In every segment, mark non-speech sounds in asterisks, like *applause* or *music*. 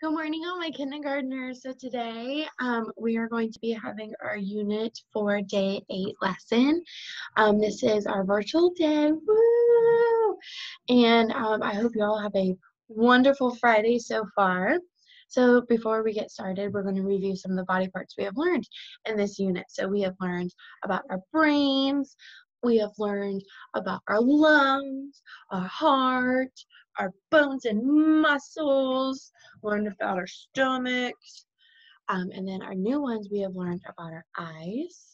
Good morning, all my kindergartners. So today um, we are going to be having our Unit for Day 8 lesson. Um, this is our virtual day. Woo! And um, I hope you all have a wonderful Friday so far. So before we get started, we're going to review some of the body parts we have learned in this unit. So we have learned about our brains, we have learned about our lungs, our heart, our bones and muscles, learned about our stomachs, um, and then our new ones we have learned about our eyes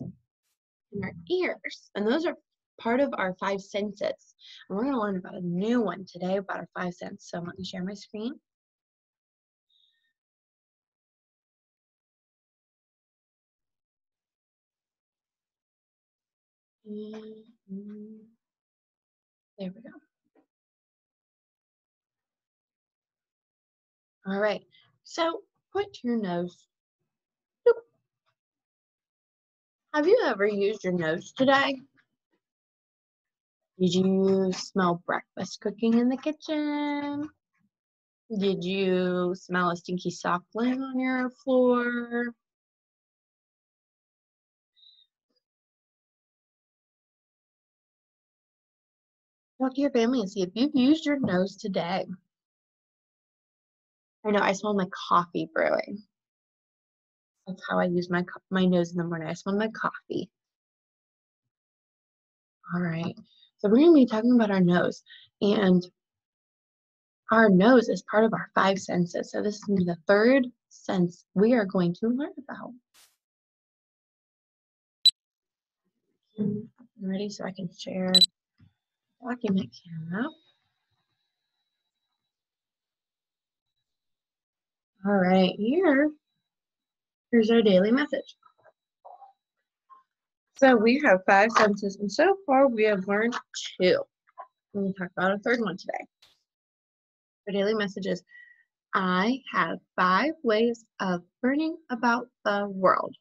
and our ears. And those are part of our five senses. And we're going to learn about a new one today about our five senses. So let me share my screen. Mm-hmm. There we go. All right, so put your nose. Have you ever used your nose today? Did you smell breakfast cooking in the kitchen? Did you smell a stinky sock laying on your floor? Talk to your family and see if you've used your nose today. I know I smell my coffee brewing. That's how I use my my nose in the morning. I smell my coffee. All right. So we're going to be talking about our nose. And our nose is part of our five senses. So this is the third sense we are going to learn about. Ready so I can share document camera. All right, here, here's our daily message. So we have five senses, and so far we have learned two. We'll talk about a third one today. Our daily message is, I have five ways of learning about the world.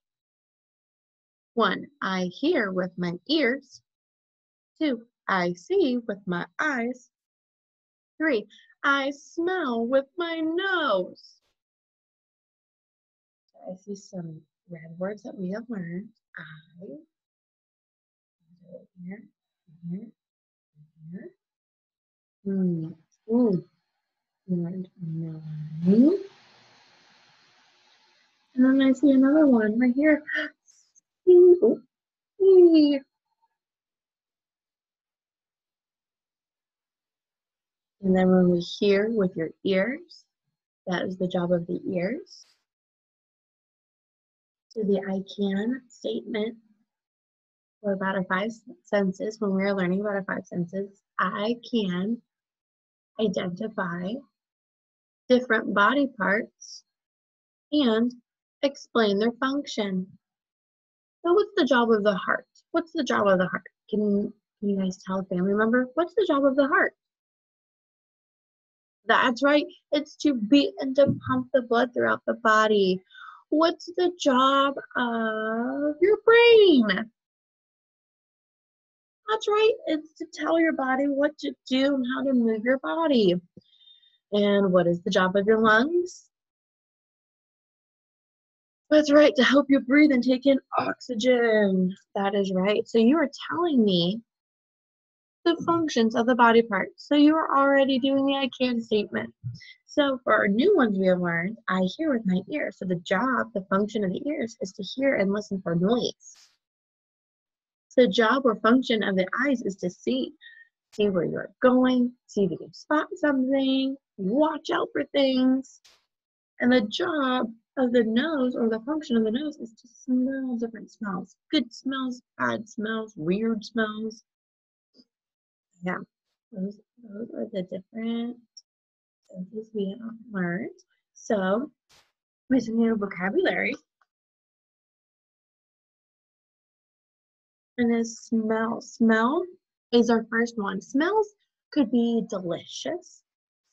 One, I hear with my ears. Two, I see with my eyes. Three, I smell with my nose. I see some red words that we have learned. I, here, here, here. Hmm. Ooh. And nine. And then I see another one right here. *gasps* Ooh. And then when we hear with your ears, that is the job of the ears to the I can statement or about our five senses when we are learning about our five senses. I can identify different body parts and explain their function. So what's the job of the heart? What's the job of the heart? Can, can you guys tell a family member? What's the job of the heart? That's right. It's to beat and to pump the blood throughout the body. What's the job of your brain? That's right, it's to tell your body what to do and how to move your body. And what is the job of your lungs? That's right, to help you breathe and take in oxygen. That is right. So you are telling me the functions of the body parts. So you are already doing the I can statement. So for our new ones we have learned, I hear with my ears. So the job, the function of the ears is to hear and listen for noise. The job or function of the eyes is to see. See where you're going, see if you can spot something, watch out for things. And the job of the nose or the function of the nose is to smell different smells. Good smells, bad smells, weird smells. Yeah, those, those are the different sentences we have learned. So, with some new vocabulary. And then smell. Smell is our first one. Smells could be delicious.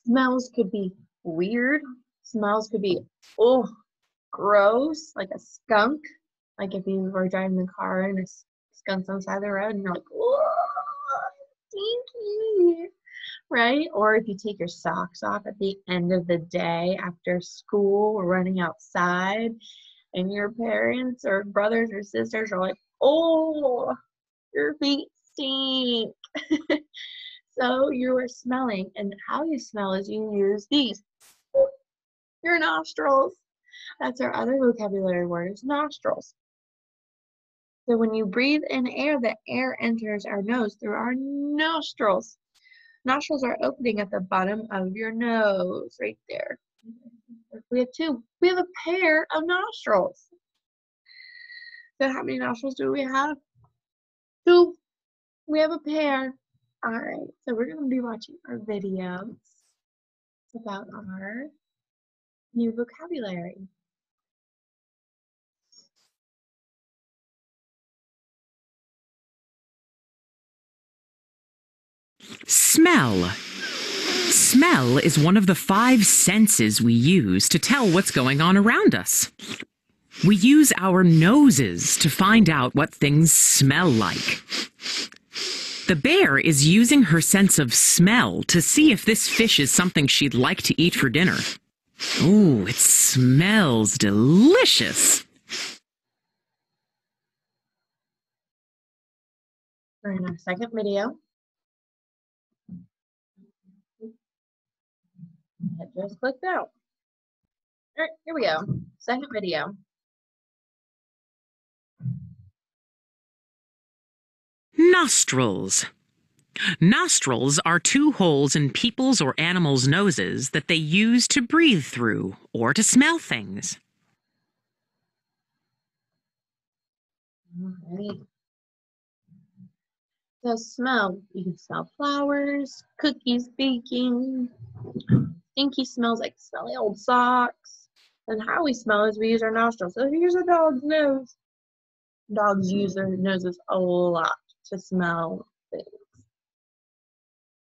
Smells could be weird. Smells could be, oh, gross, like a skunk. Like if you were driving the car and a skunk's on the side of the road and you're like, oh, stinky. Right? Or if you take your socks off at the end of the day after school or running outside, and your parents or brothers or sisters are like, oh, your feet stink. *laughs* so you are smelling, and how you smell is you use these your nostrils. That's our other vocabulary word is nostrils. So when you breathe in air, the air enters our nose through our nostrils. Nostrils are opening at the bottom of your nose, right there. We have two. We have a pair of nostrils. So how many nostrils do we have? Two. We have a pair. All right, so we're going to be watching our videos about our new vocabulary. Smell. Smell is one of the five senses we use to tell what's going on around us. We use our noses to find out what things smell like. The bear is using her sense of smell to see if this fish is something she'd like to eat for dinner. Ooh, it smells delicious. We're in our second video. It just clicked out. All right, here we go. Second video. Nostrils. Nostrils are two holes in people's or animals' noses that they use to breathe through or to smell things. All right. So smell, you can smell flowers, cookies baking, stinky smells like smelly old socks. And how we smell is we use our nostrils. So here's a dog's nose. Dogs use their noses a lot to smell things.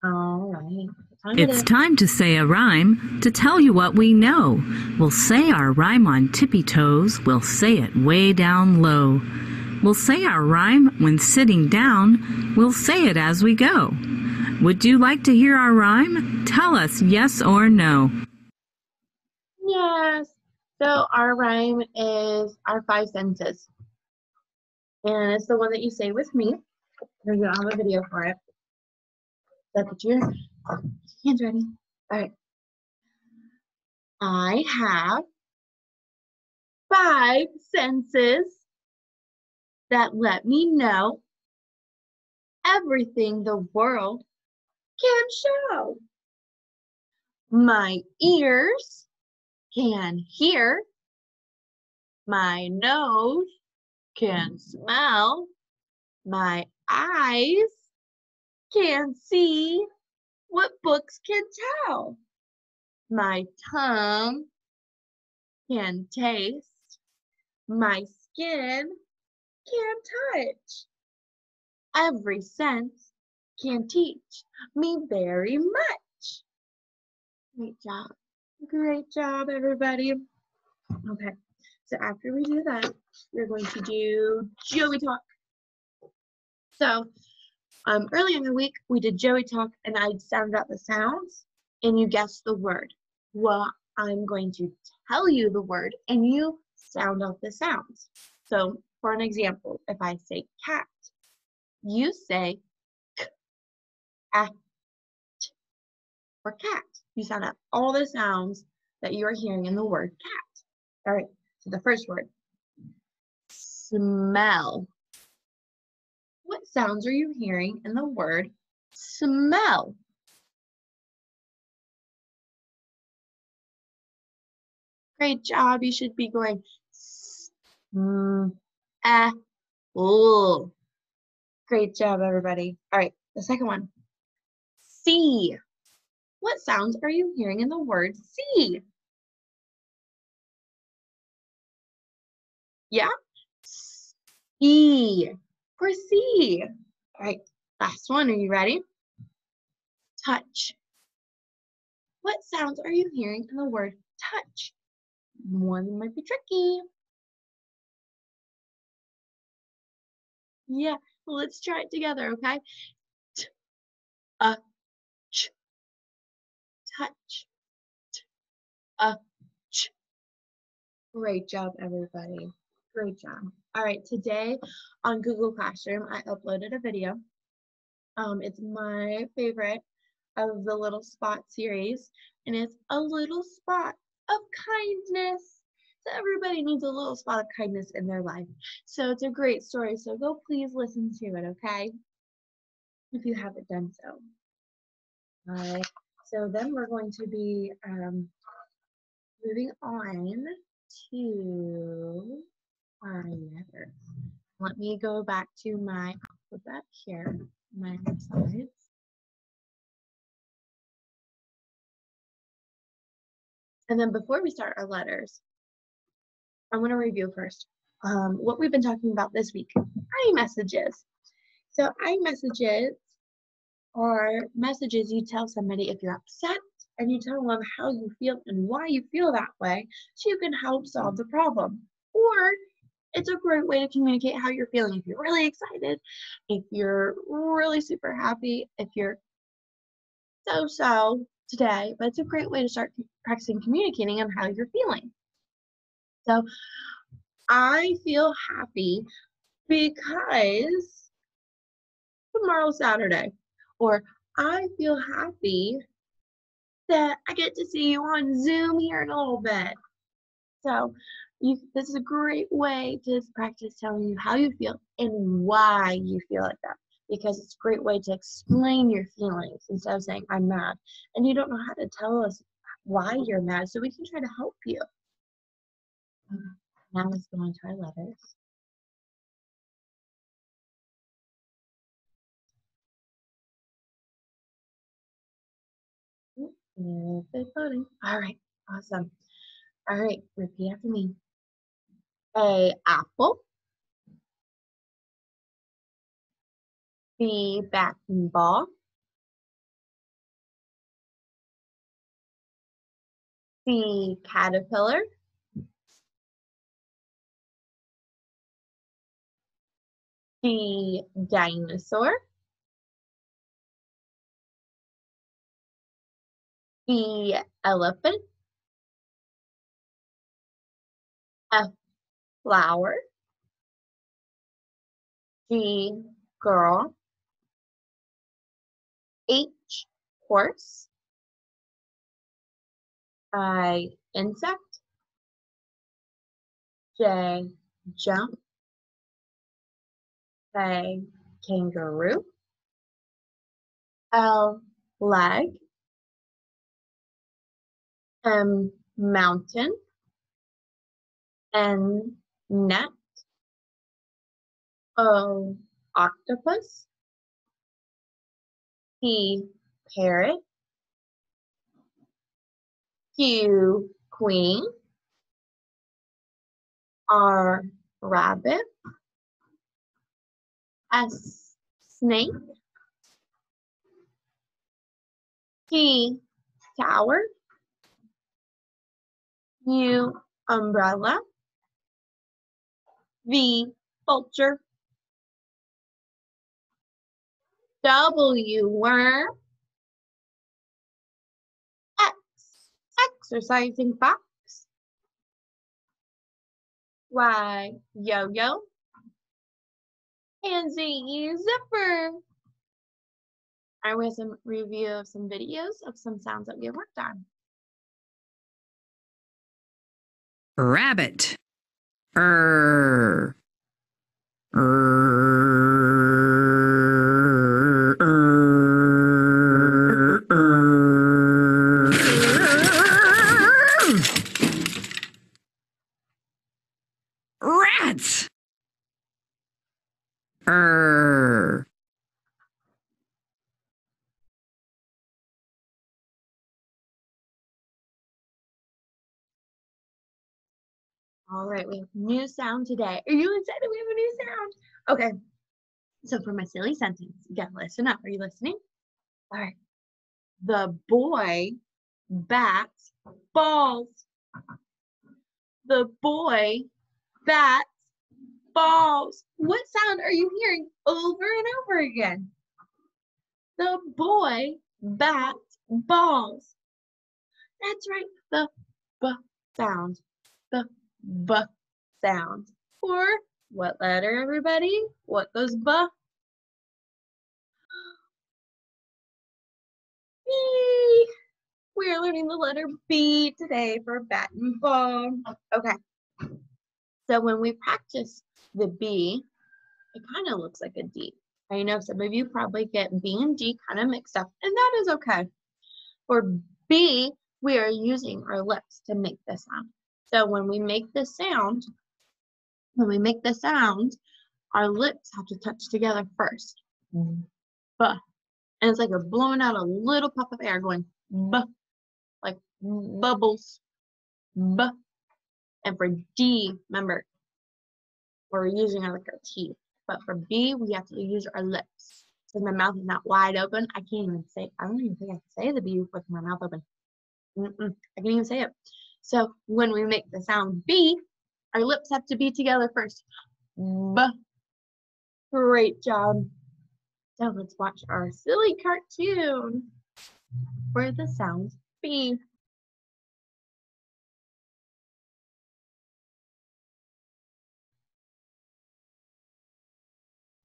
All right. Time It's to- time to say a rhyme to tell you what we know. We'll say our rhyme on tippy toes. We'll say it way down low. We'll say our rhyme when sitting down. We'll say it as we go. Would you like to hear our rhyme? Tell us yes or no. Yes. So our rhyme is our five senses. And it's the one that you say with me. There's I have a video for it. That put your hands ready. All right. I have five senses that let me know everything the world can show. My ears can hear. My nose can smell. My eyes can see what books can tell. My tongue can taste. My skin can touch. Every sense can teach me very much. Great job. Great job, everybody. Okay, so after we do that, we're going to do Joey Talk. So, um, earlier in the week, we did Joey Talk, and I sounded out the sounds, and you guessed the word. Well, I'm going to tell you the word, and you sound out the sounds. So, for an example, if I say cat, you say a, t, or cat. You sound out all the sounds that you are hearing in the word cat. All right, so the first word, smell. What sounds are you hearing in the word smell? Great job. You should be going s, eh. Great job, everybody. All right, the second one. See. What sounds are you hearing in the word see? Yeah? E for see. All right, last one. Are you ready? Touch. What sounds are you hearing in the word touch? One might be tricky. Yeah, well, let's try it together, okay? Ch, touch, a. Great job, everybody. Great job. All right, today on Google Classroom, I uploaded a video. Um, it's my favorite of the Little Spot series, and it's a little spot of kindness. So everybody needs a little spot of kindness in their life. So it's a great story. So go please listen to it, okay? If you haven't done so. Right. So then we're going to be um, moving on to our letters. Let me go back to my alphabet here, my slides. And then before we start our letters, I want to review first um, what we've been talking about this week, I-messages. So I-messages are messages you tell somebody if you're upset and you tell them how you feel and why you feel that way so you can help solve the problem. Or it's a great way to communicate how you're feeling. If you're really excited, if you're really super happy, if you're so so today, but it's a great way to start practicing communicating on how you're feeling. So I feel happy because tomorrow's Saturday. Or I feel happy that I get to see you on Zoom here in a little bit. So you, this is a great way to practice telling you how you feel and why you feel like that. Because it's a great way to explain your feelings instead of saying, I'm mad. And you don't know how to tell us why you're mad, so we can try to help you. Mm-hmm. Now let's go on to our letters. Loading. All right, awesome. All right, repeat after me. A apple. B bat and ball. C caterpillar. D dinosaur. E elephant. F flower. G girl. H horse. I insect. J jump. K kangaroo. L leg. M mountain. N net. O octopus. P parrot. Q queen. R rabbit. S snake. T tower. U umbrella. V vulture. W worm. X exercising fox. Y yo-yo. And Z zipper. I with some review of some videos of some sounds that we have worked on. Rabbit. Er. Er. All right, we have new sound today. Are you excited? We have a new sound. Okay. So for my silly sentence, you gotta listen up. Are you listening? All right. The boy bats balls. The boy bats balls. What sound are you hearing over and over again? The boy bats balls. That's right, the b sound. The b sound. Or what letter, everybody? What goes b? *gasps* We are learning the letter B today for bat and ball. Okay. So when we practice the B, it kind of looks like a D. I know some of you probably get B and D kind of mixed up, and that is okay. For B, we are using our lips to make the sound. So when we make the sound, when we make the sound, our lips have to touch together first. Mm-hmm. Buh. And it's like we're blowing out a little puff of air going mm-hmm. buh, like bubbles. Mm-hmm. Buh. And for D, remember, we're using our, like our teeth. But for B, we have to use our lips. Because my mouth is not wide open. I can't even say, I don't even think I can say the B with my mouth open. Mm-mm, I can't even say it. So when we make the sound B, our lips have to be together first. B. Great job. So let's watch our silly cartoon for the sound B.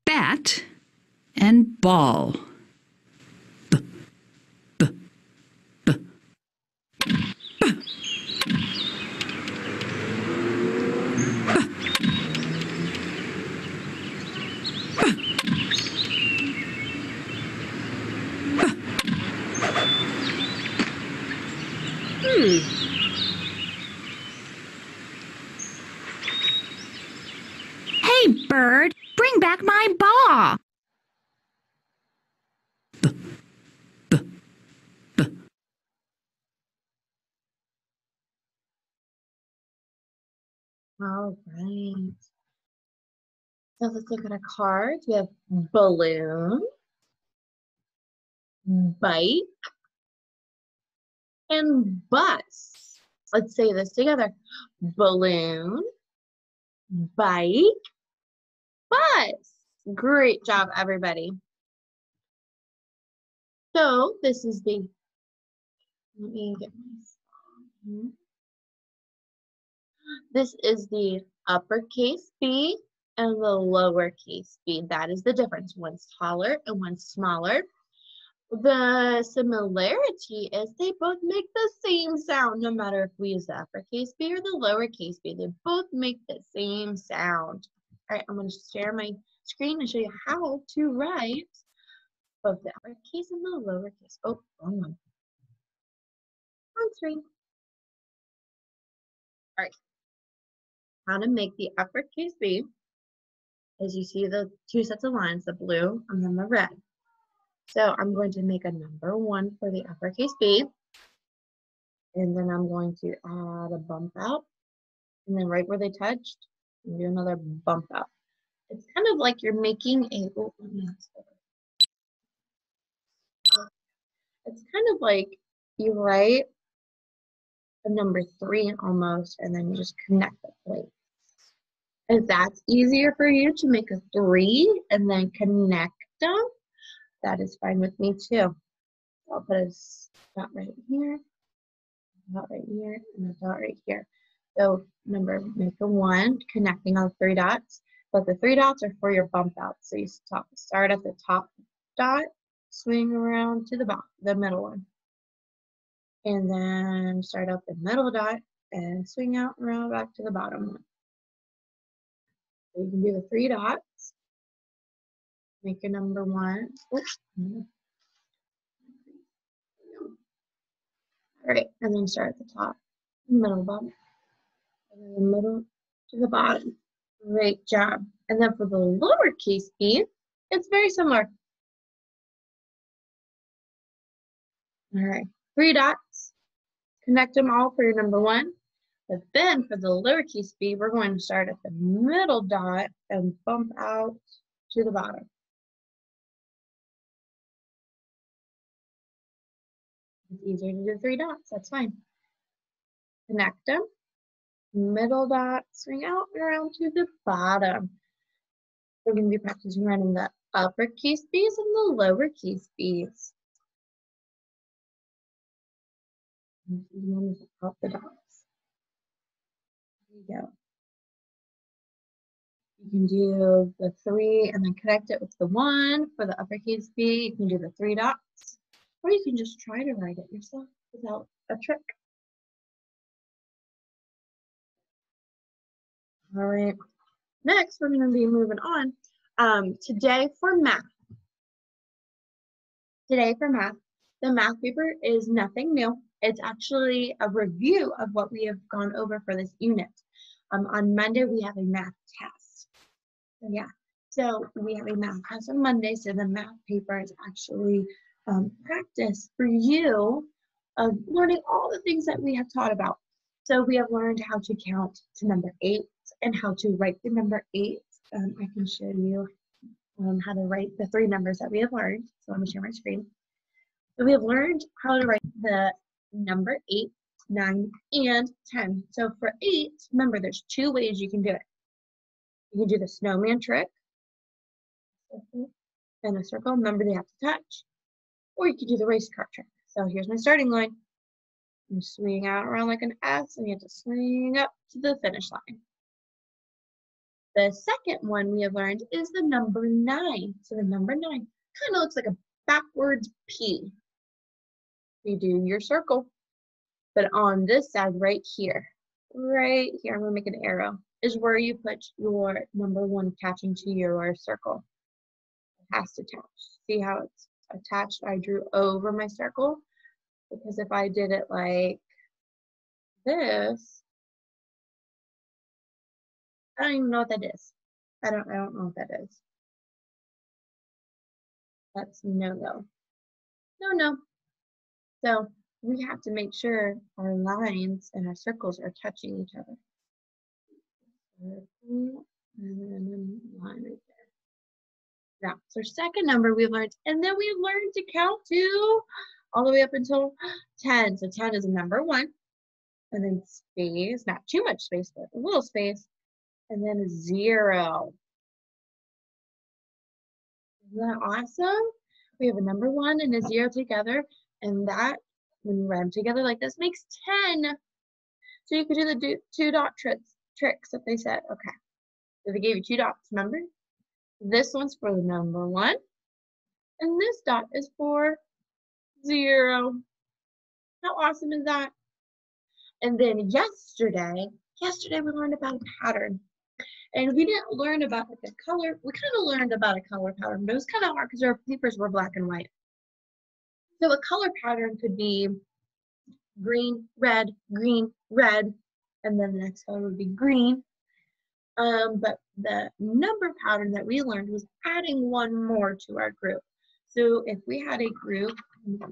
Bat and ball. Hmm. Hey, bird, bring back my ball. All right. So let's look at our cards. We have balloon, bike, and bus. Let's say this together. Balloon, bike, bus. Great job, everybody. So this is the, let me get my. This is the uppercase B and the lowercase b. That is the difference. One's taller and one's smaller. The similarity is they both make the same sound, no matter if we use the uppercase b or the lowercase b. They both make the same sound. All right, I'm going to share my screen and show you how to write both the uppercase and the lowercase. Oh, wrong one. On screen. All right. How to make the uppercase B is you see the two sets of lines, the blue and then the red. So I'm going to make a number one for the uppercase B. And then I'm going to add a bump out. And then right where they touched, do another bump out. It's kind of like you're making a, oh, it's kind of like you write a number three almost, and then you just connect the plate. If that's easier for you to make a three and then connect them, that is fine with me too. I'll put a dot right here, dot right here, and a dot right here. So remember, make a one, connecting all three dots, but the three dots are for your bump out. So you start, start at the top dot, swing around to the bottom, the middle one. And then start up the middle dot and swing out around back to the bottom one. So you can do the three dots, make a number one. Oops. All right, and then start at the top, middle bottom, and then the middle to the bottom. Great job. And then for the lowercase b, it's very similar. All right, three dots, connect them all for your number one. But then for the lowercase b, we're going to start at the middle dot and bump out to the bottom. It's easier to do three dots, that's fine. Connect them, middle dot, swing out and around to the bottom. We're going to be practicing writing the uppercase B's and the lowercase B's. These the dots. There you go. You can do the three and then connect it with the one for the uppercase B. You can do the three dots, or you can just try to write it yourself without a trick. All right. Next, we're going to be moving on. Um, today for math. Today for math, the math paper is nothing new. It's actually a review of what we have gone over for this unit. Um, on Monday, we have a math test. So yeah, so we have a math test on Monday, so the math paper is actually um, practice for you of learning all the things that we have taught about. So we have learned how to count to number eight and how to write the number eight. Um, I can show you um, how to write the three numbers that we have learned. So let me share my screen. So we have learned how to write the number eight, nine, and 10. So for eight, remember there's two ways you can do it. You can do the snowman trick and a circle, remember they have to touch. Or you could do the race car trick. So here's my starting line. You swing out around like an S and you have to swing up to the finish line. The second one we have learned is the number nine. So the number nine kind of looks like a backwards P. You do your circle, but on this side right here, right here, I'm gonna make an arrow, is where you put your number one attaching to your circle. It has to attach. See how it's attached? I drew over my circle because if I did it like this, I don't even know what that is. I don't I don't know what that is. That's no no. No no. So we have to make sure our lines and our circles are touching each other. And then line right there. Now, so second number we've learned, and then we've learned to count to all the way up until *gasps* 10. So 10 is a number one, and then space, not too much space, but a little space, and then zero. Isn't that awesome? We have a number one and a zero together, and that, when you write them together like this, makes 10. So you could do the do, two dot tricks, tricks if they said, okay. So they gave you two dots, remember? This one's for the number one, and this dot is for zero. How awesome is that? And then yesterday, yesterday we learned about a pattern. And we didn't learn about a color, we kind of learned about a color pattern, but it was kind of hard because our papers were black and white. So a color pattern could be green, red, green, red, and then the next color would be green. Um, but the number pattern that we learned was adding one more to our group. So if we had a group, so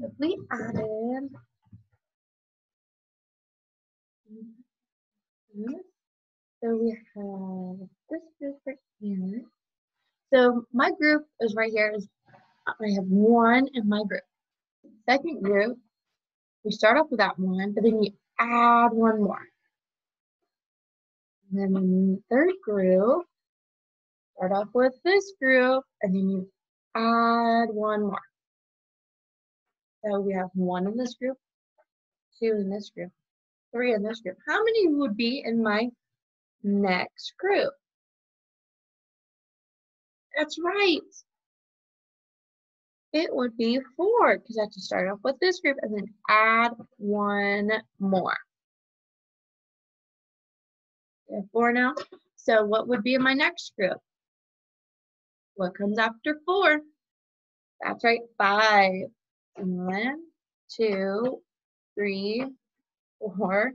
if we added so we have this group right here. So my group is right here. Is I have one in my group. Second group, we start off with that one, but then you add one more. And then in the third group, start off with this group, and then you add one more. So we have one in this group, two in this group, three in this group. How many would be in my next group? That's right. It would be four because I have to start off with this group and then add one more. four now. So what would be in my next group? What comes after four? That's right, five. One, two, three, four,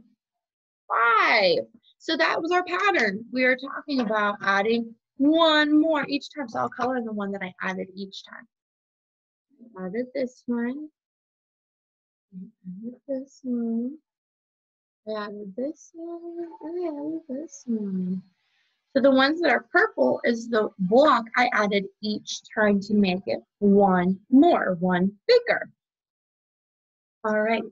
five. So that was our pattern. We are talking about adding one more each time. So I'll color the one that I added each time. Added this one. Added this one. I added this one. I added this one. So the ones that are purple is the block I added each time to make it one more, one bigger. All right.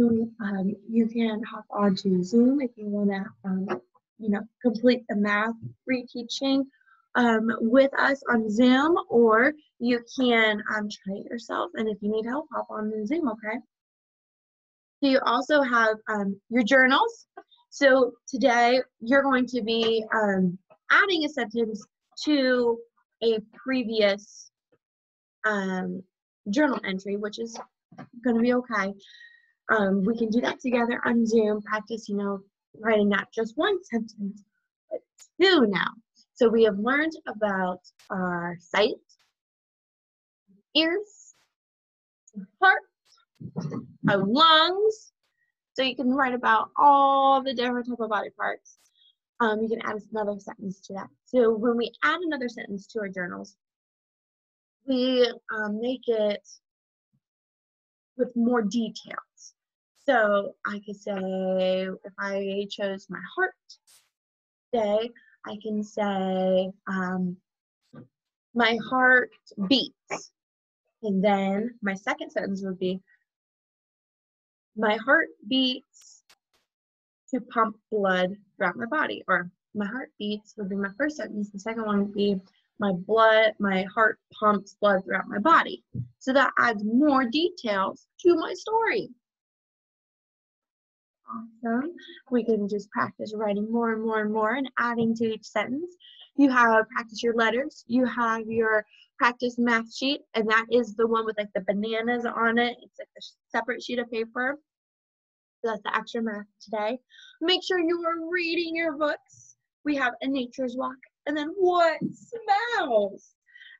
Um, you can hop onto Zoom if you want to, um, you know, complete the math reteaching, um, with us on Zoom, or you can um, try it yourself. And if you need help, hop on the Zoom, okay? So you also have um, your journals. So today you're going to be um, adding a sentence to a previous um, journal entry, which is going to be okay. Um, we can do that together on Zoom, practice, you know, writing not just one sentence, but two now. So we have learned about our sight, ears, heart, our lungs. So you can write about all the different type of body parts. Um, you can add another sentence to that. So when we add another sentence to our journals, we um, make it with more details. So I could say, if I chose my heart day, I can say, um, my heart beats. And then my second sentence would be, my heart beats to pump blood throughout my body. Or my heart beats would be my first sentence. The second one would be, my blood, my heart pumps blood throughout my body. So that adds more details to my story. Awesome. We can just practice writing more and more and more and adding to each sentence. You have practice your letters. You have your practice math sheet, and that is the one with like the bananas on it. It's like a separate sheet of paper. So that's the extra math today. Make sure you are reading your books. We have A Nature's Walk, and then What Smells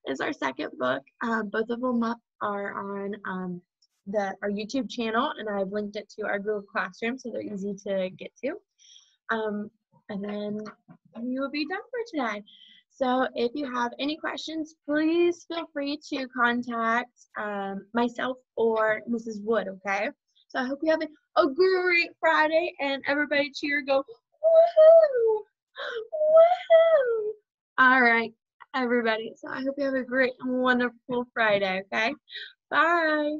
is our second book. Um, both of them are on um, the our YouTube channel, and I've linked it to our Google Classroom, so they're easy to get to. Um, and then we will be done for today. So if you have any questions, please feel free to contact um, myself or Mrs. Wood, okay? So I hope you have a, great Friday and everybody cheer, go, woohoo, woohoo. All right, everybody. So I hope you have a great wonderful Friday, okay? Bye.